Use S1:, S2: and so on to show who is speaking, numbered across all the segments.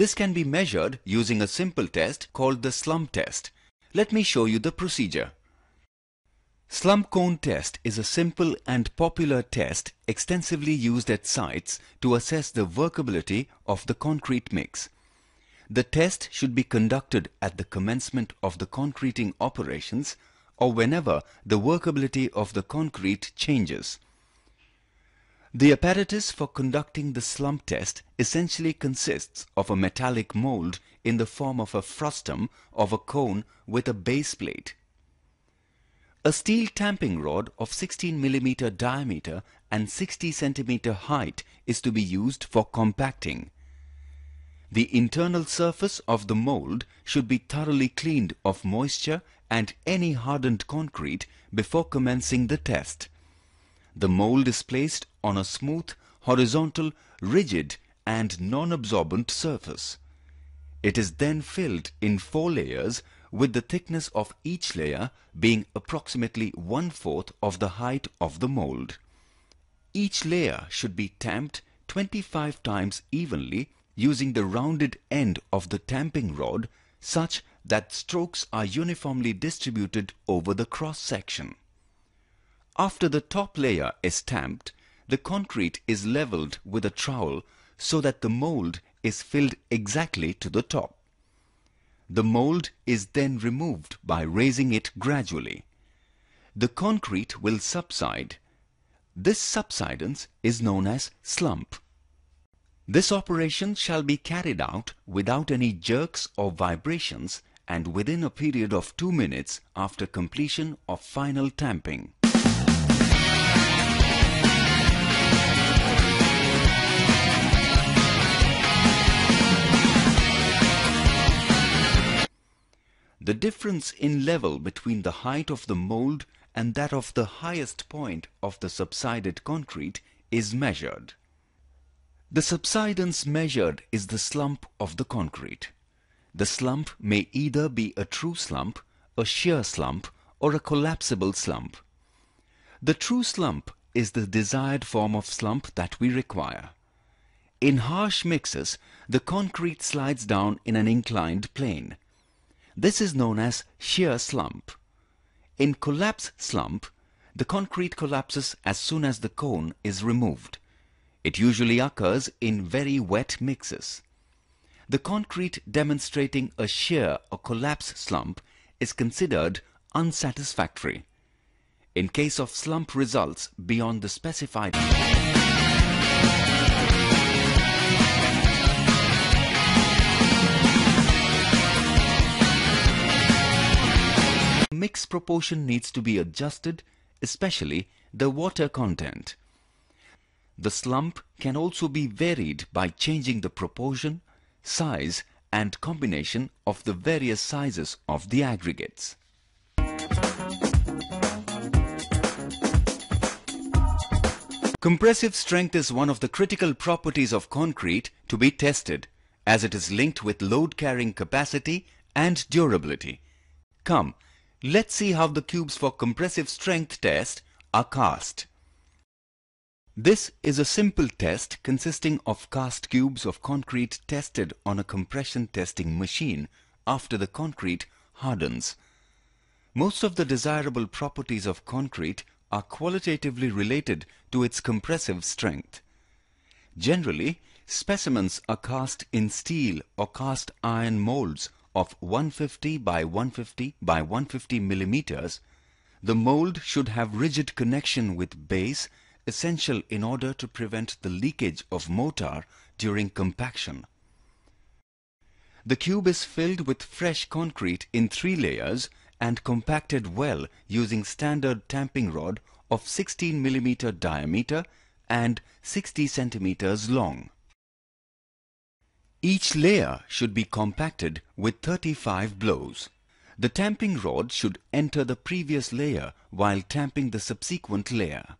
S1: This can be measured using a simple test called the slump test. Let me show you the procedure. Slump cone test is a simple and popular test extensively used at sites to assess the workability of the concrete mix. The test should be conducted at the commencement of the concreting operations or whenever the workability of the concrete changes. The apparatus for conducting the slump test essentially consists of a metallic mold in the form of a frustum of a cone with a base plate. A steel tamping rod of 16 mm diameter and 60 cm height is to be used for compacting. The internal surface of the mold should be thoroughly cleaned of moisture and any hardened concrete before commencing the test. The mold is placed on a smooth, horizontal, rigid and non-absorbent surface. It is then filled in four layers with the thickness of each layer being approximately one-fourth of the height of the mold. Each layer should be tamped 25 times evenly using the rounded end of the tamping rod such that strokes are uniformly distributed over the cross section. After the top layer is tamped, the concrete is leveled with a trowel so that the mold is filled exactly to the top. The mold is then removed by raising it gradually. The concrete will subside. This subsidence is known as slump. This operation shall be carried out without any jerks or vibrations and within a period of 2 minutes after completion of final tamping. The difference in level between the height of the mold and that of the highest point of the subsided concrete is measured. The subsidence measured is the slump of the concrete. The slump may either be a true slump, a shear slump or a collapsible slump. The true slump is the desired form of slump that we require. In harsh mixes, the concrete slides down in an inclined plane. This is known as shear slump. In collapse slump, the concrete collapses as soon as the cone is removed. It usually occurs in very wet mixes. The concrete demonstrating a shear or collapse slump is considered unsatisfactory. In case of slump results beyond the specified proportion needs to be adjusted, especially the water content. The slump can also be varied by changing the proportion, size and combination of the various sizes of the aggregates. Compressive strength is one of the critical properties of concrete to be tested as it is linked with load carrying capacity and durability. Come, Let's see how the cubes for compressive strength test are cast. This is a simple test consisting of cast cubes of concrete tested on a compression testing machine after the concrete hardens. Most of the desirable properties of concrete are qualitatively related to its compressive strength. Generally, specimens are cast in steel or cast iron molds of 150 by 150 by 150 millimeters, the mold should have rigid connection with base essential in order to prevent the leakage of mortar during compaction. The cube is filled with fresh concrete in three layers and compacted well using standard tamping rod of 16 millimeter diameter and 60 centimeters long. Each layer should be compacted with 35 blows. The tamping rod should enter the previous layer while tamping the subsequent layer.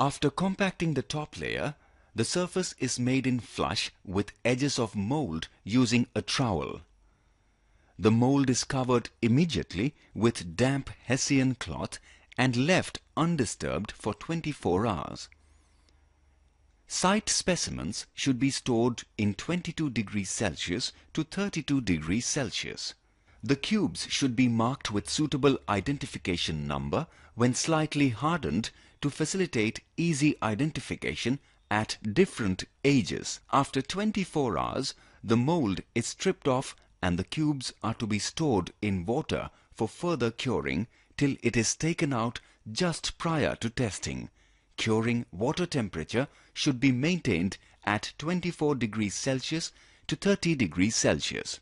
S1: After compacting the top layer, the surface is made in flush with edges of mold using a trowel. The mold is covered immediately with damp Hessian cloth and left undisturbed for 24 hours. Site specimens should be stored in 22 degrees Celsius to 32 degrees Celsius. The cubes should be marked with suitable identification number when slightly hardened to facilitate easy identification at different ages. After 24 hours, the mold is stripped off and the cubes are to be stored in water for further curing till it is taken out just prior to testing. Curing water temperature should be maintained at 24 degrees Celsius to 30 degrees Celsius.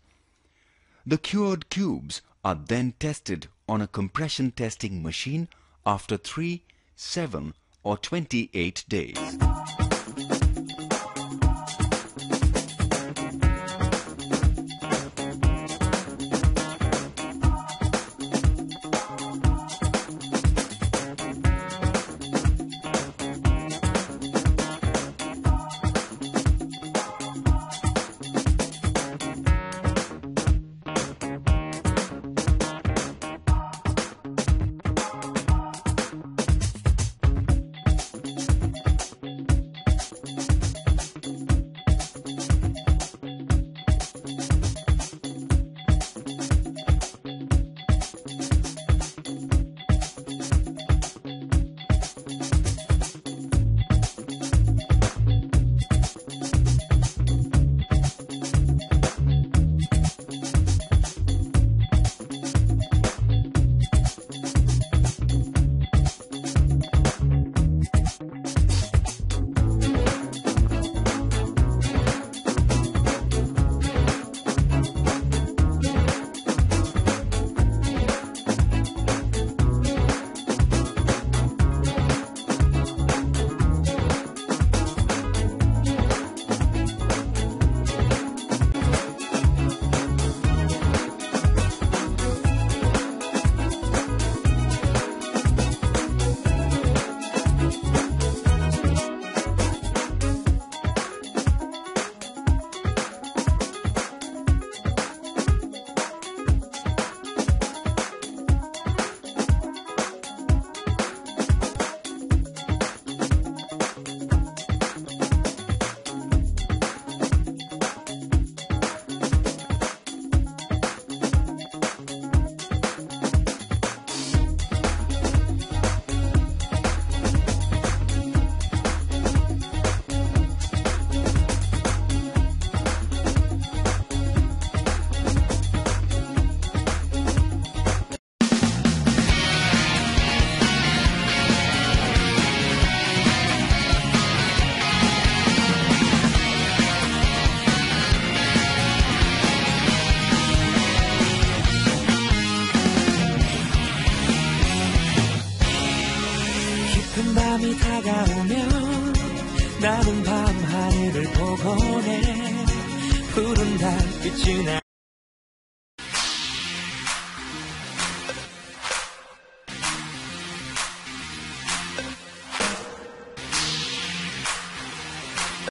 S1: The cured cubes are then tested on a compression testing machine after 3, 7 or 28 days.
S2: 나는 밤 하늘을 보곤 해 푸른 달빛이 나